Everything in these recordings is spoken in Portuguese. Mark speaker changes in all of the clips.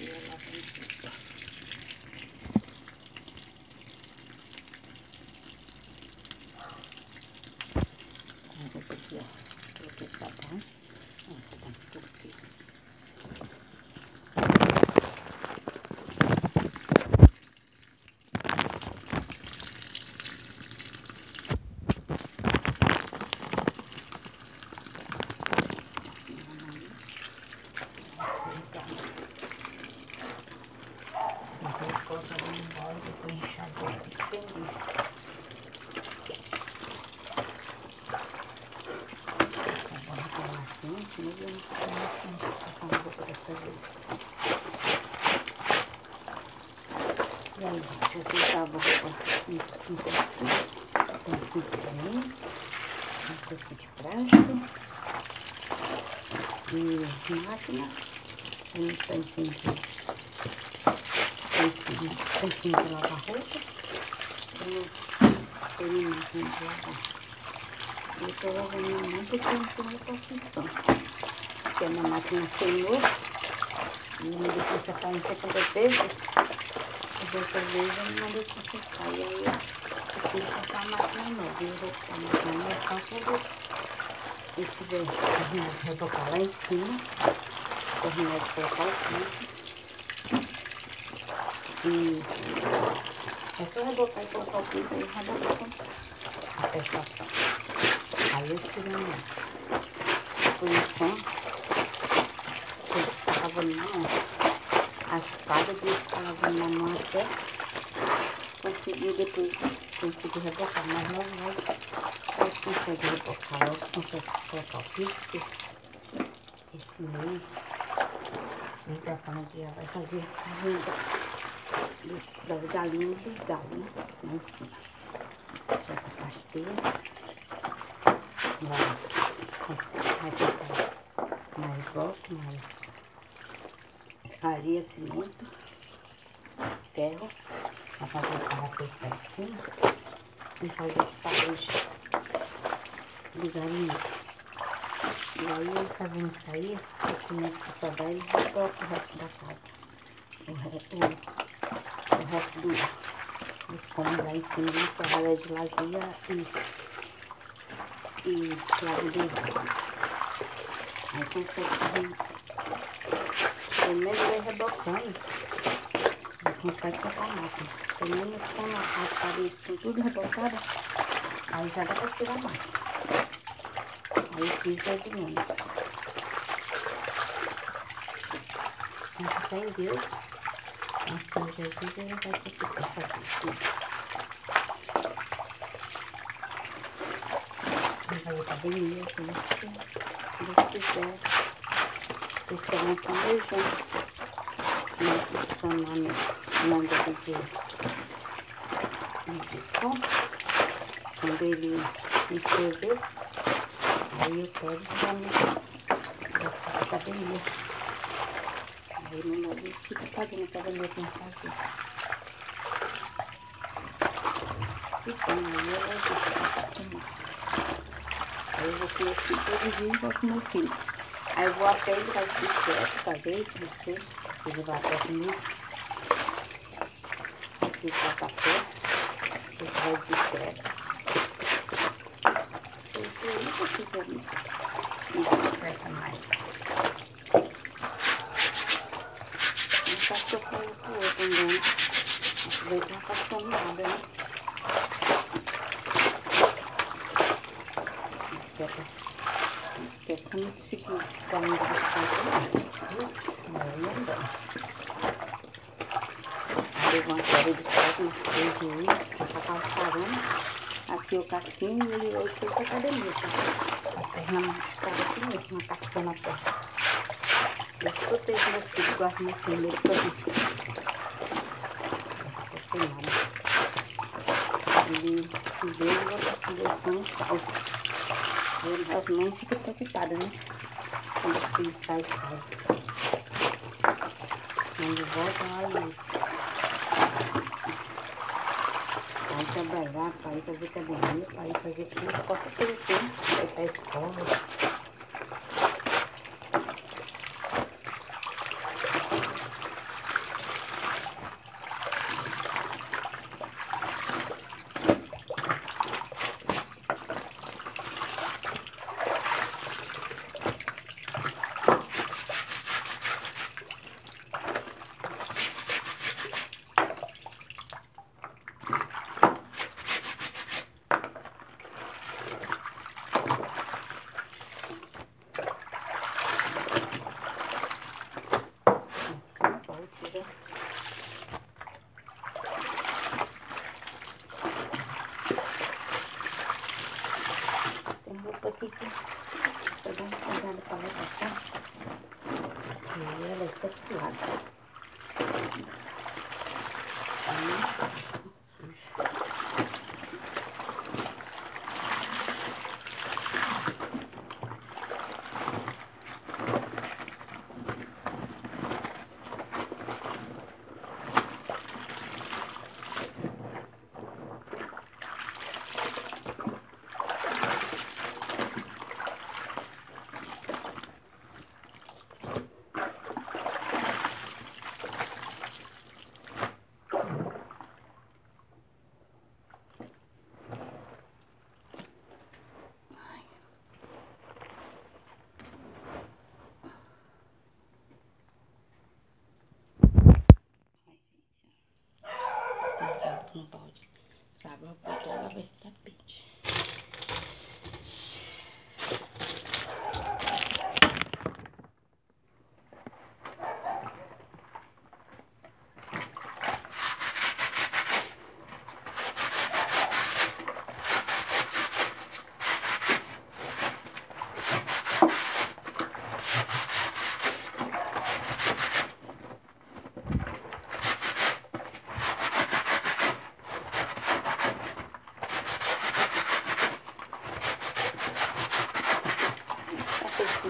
Speaker 1: E ela vem tudo. Agora aqui, ó. Coloquei sabão. Ó, sabão tudo aqui. Você corta ali embora e depois enxaguar. Entendi. Agora tá assim, mas eu não sei passar uma roupa dessa vez. E gente, eu sentava a roupa um com pincelinho, um pouquinho de plástico e máquina, um tanquinho de tanquinho, de lavar roupa, um pelinho de lavar. Eu tô lavando minha mão porque eu não tenho muita opção. Porque a minha máquina queimou e me deixou em 70 vezes. Dessa vez eu não mandei consertar. E aí eu preciso comprar a máquina nova. Eu vou comprar a máquina nova só quando eu tiver terminado de rebocar lá em cima. Terminar de colocar o piso. E é só rebocar e colocar o piso dá pra comprar a prestação. Aí eu tirei uma. Por enquanto, eu estava na espada que estava na mão até conseguir depois conseguir rebocar. Mas não vai. Eu rebocar logo, consigo colocar o piso, esse mês o microfone já vai fazer a venda dos- das galinhas e dos galos, né? Lá em cima. Já tá pasteira. Vai, vai botar mais bloco, mais farinha, cimento, ferro, pra fazer o parapeito pra cima e fazer os padrões de galinha. E aí, fazendo isso aí, o cimento que sobrar, ele coloca o resto da casa. O, re- o, o resto do, dos cômodos lá em cima, ele trabalha de lagia e e de Aí consegue fazer. Pelo menos vai rebocando. Aí consegue comprar a máquina. Pelo menos com as paredes com tudo rebocada, aí já dá pra tirar máquina. Aí piso é de menos. Mas fé em Deus, Senhor Jesus, ele vai conseguir fazer isso. Ele vai pra academia, como se Deus quiser. Meio gente. Não funcionar no manda de, de desconto. Quando ele me inscrever, aí eu pego vou me pra academia. Aí não dá de ficar pagando a academia pra fazer. Então, aí eu vou acostumar. Aí eu vou começar todo dia e volto no filho. Aí eu vou até ele vai de bicicleta, talvez, não sei. Ele vai até. Aqui para café. Ele vai bicicleta. Eu não precisa ir. Não bicicleta mais. Não tá tocando pro outro também. Acho que não tá tocando nada, né? Muito seguro. Tá indo de bicicleta. Não, não dá. Levantaram o minutos. Eu já tava parando. Aqui o casquinho e hoje pra academia. Tá? A perna machucada aqui mesmo, uma casquinha na perna. Eu os meus filhos, guardo filho nele pra mim. Não tem nada. E eu tô conversando salto. Ele, as mães ficam preocupadas, né? Quando os filhos saem casa. Quando volta, olha isso. Vai trabalhar, vai fazer academia, vai fazer tudo, qualquer coisa assim. Vai pra escola. E ela é sexuada. Aí, no balde. Sabe, eu vou ela vai estar tapete.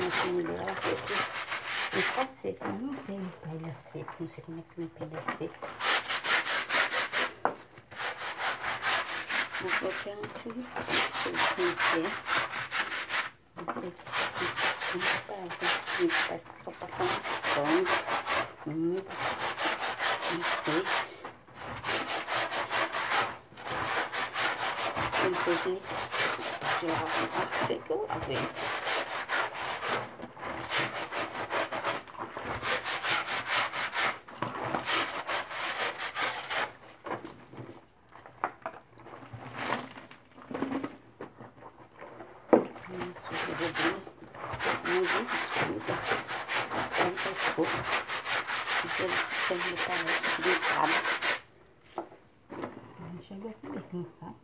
Speaker 1: Assim dela, porque está seca. Eu não sei limpar ele é seco, não sei como é que limpa ele é seco. Vou colocar de conhecer. Não sei o que parece. Gente, parece que estou passando pano. Hum, não sei. Inclusive, já sei que eu lavei. ele parece deitado. Chega assim mesmo, sabe?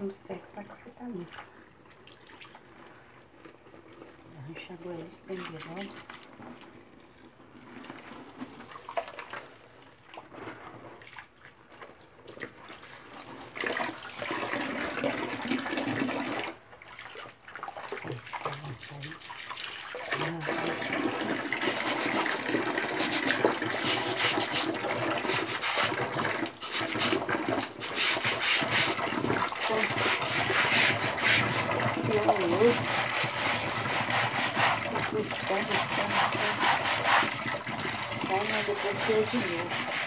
Speaker 1: Não serve pra que tá ali. Enxagou ele, estendeu logo. Vai, mas depois tira de novo.